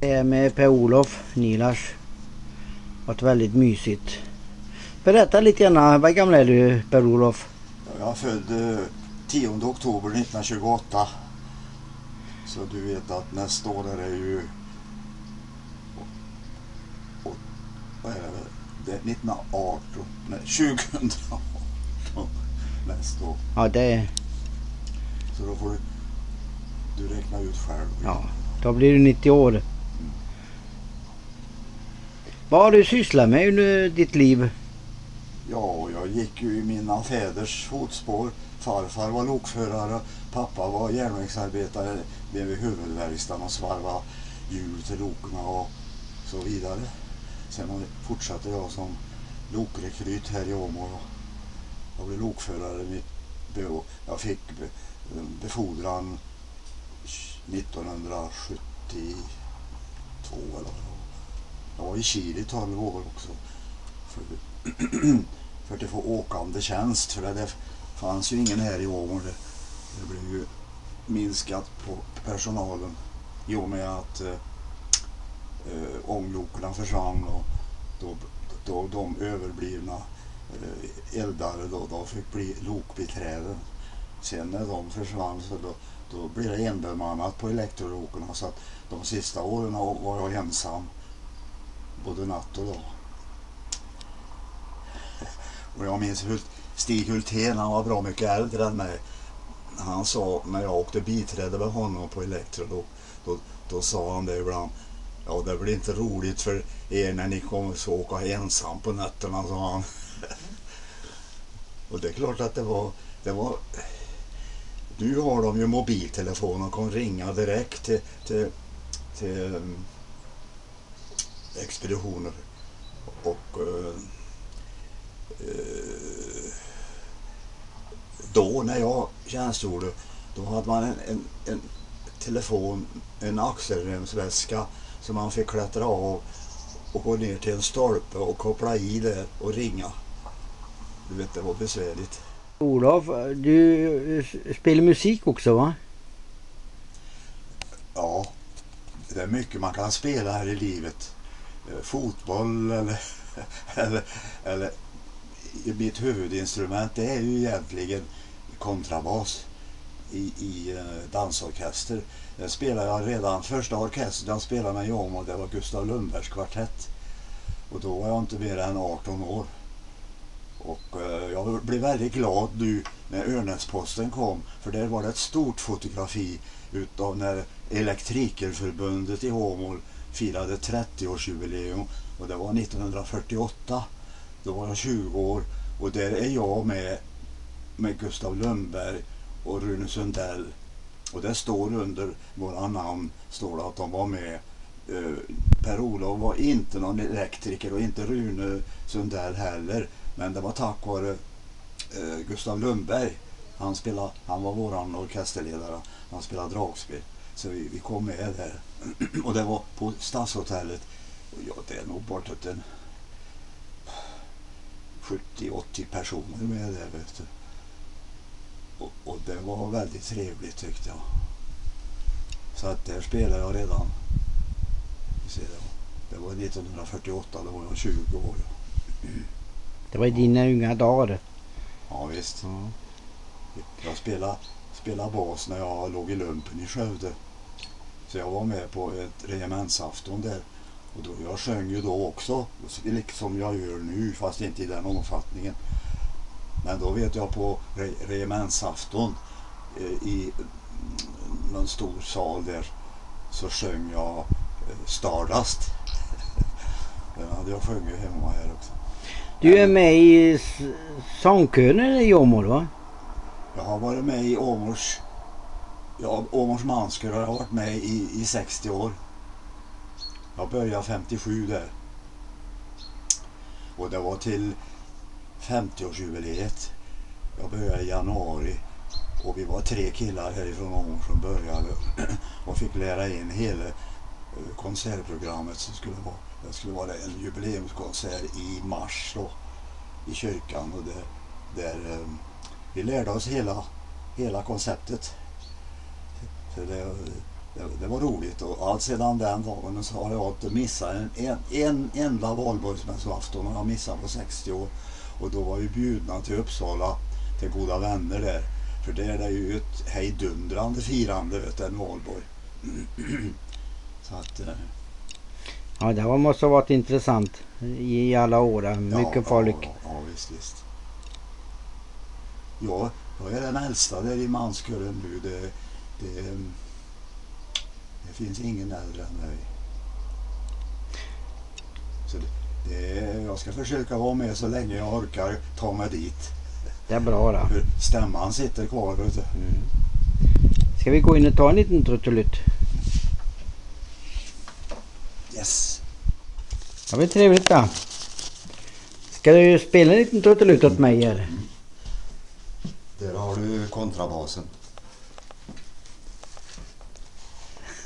Med Per-Olof Nilars. varit väldigt mysigt. Berätta lite grann, vad gammal är du Per-Olof? Jag är född eh, 10 oktober 1928. Så du vet att nästa år är det ju... och- vad är det? Det är 1918. Nej, 2018 nästa år. Ja, det är... Så då får du, du räkna ut själv. Ja, då blir du 90 år. Vad har du sysslat med under ditt liv? Ja, jag gick ju i mina fäders fotspår. Farfar var lokförare, pappa var järnvägsarbetare vid huvudverkstaden och svarvade hjul till loken och så vidare. Sen fortsatte jag som lokrekryt här i Åmål. Jag blev lokförare. Jag fick befordran 1972 eller. Jag var i Kil i 12 år också. För för att få åkande tjänst. För det fanns ju ingen här i Åmål. Det, det blev ju minskat på personalen i och med att eh, eh, försvann och då, då de överblivna eh, eldare då, då fick bli lokbiträden. Sen när de försvann så då, då blev det enbemannat på elektrolokerna så att de sista åren var jag ensam både natt och dag. Och jag minns hur Stig Hultén, han var bra mycket äldre än mig. Han sa när jag åkte biträde med honom på Elektro då, då, då sa han det ibland. Ja det blir inte roligt för er när ni kommer så åka ensam på nätterna sa han. och det är klart att det var, det var nu har de ju mobiltelefon och kan ringa direkt till, till, till expeditioner. Och eh, eh, då när jag tjänstgjorde då hade man en, en, en telefon, en axelremsväska som man fick klättra av och gå ner till en stolpe och koppla i det och ringa. Du vet, det var besvärligt. Olof, du spelar musik också va? Ja, det är mycket man kan spela här i livet. Eh, fotboll eller, eller, eller mitt huvudinstrument det är ju egentligen kontrabas i, i eh, dansorkester. Den spelade jag redan, första orkestern jag spelade med i Åmål det var Gustav Lundbergs kvartett. Och då var jag inte mer än 18 år. Och eh, jag blev väldigt glad nu när Örnäsposten kom för där var det ett stort fotografi utav när Elektrikerförbundet i Åmål firade 30-årsjubileum och det var 1948. Då var jag 20 år och där är jag med med Gustav Lundberg och Rune Sundell. Och det står under våra namn står det att de var med. Eh, Per-Olof var inte någon elektriker och inte Rune Sundell heller. Men det var tack vare eh, Gustav Lundberg. Han, spelade, han var våran orkesterledare. Han spelade dragspel. Så vi, vi kom med där. och det var på Stadshotellet. Och ja, det är nog bortåt en 70-80 personer med där vet du. Och, och det var väldigt trevligt tyckte jag. Så att där spelade jag redan. Det, var, det var 1948, då var jag 20 år. Det var i dina unga dagar. Ja visst. Jag spelade, spelade bas när jag låg i lumpen i Skövde. Så jag var med på ett regementsafton där. Och då, jag sjöng ju då också, liksom jag gör nu, fast inte i den omfattningen. Men då vet jag på re, regementsafton eh, i någon stor sal där så sjöng jag eh, Stardust. Den hade jag sjungit hemma här också. Du är med i sångkören i Åmål va? Jag har varit med i Åmåls, ja, Åmåls manskör har jag varit med i, i 60 år. Jag började 57 där. Och det var till 50-årsjubileet. Jag började i januari och vi var tre killar härifrån Åmål som började och fick lära in hela eh, konsertprogrammet som skulle vara. Det skulle vara en jubileumskonsert i mars då, i kyrkan och där, där eh, vi lärde oss hela, hela konceptet. Det, det, det var roligt och allt sedan den dagen så har jag inte missat en, en, en enda valborgsmässoafton har jag missat på 60 år. Och då var vi bjudna till Uppsala till goda vänner där. För där är det ju ett hejdundrande firande vet du, en valborg. så att... eh, Ja, det var- måste ha varit intressant i alla år. ja, Mycket folk. Ja, ja, visst, visst. Ja, jag är den äldsta där i manskören nu. Det, det, det finns ingen äldre än mig. Så det, det, jag ska försöka vara med så länge jag orkar ta mig dit. Det är bra då. För stämman sitter kvar. Vet du. Ska vi gå in och ta en liten trudelutt? Yes! Det var trevligt då. Ska du spela en liten trudelutt åt mig eller? Där har du kontrabasen.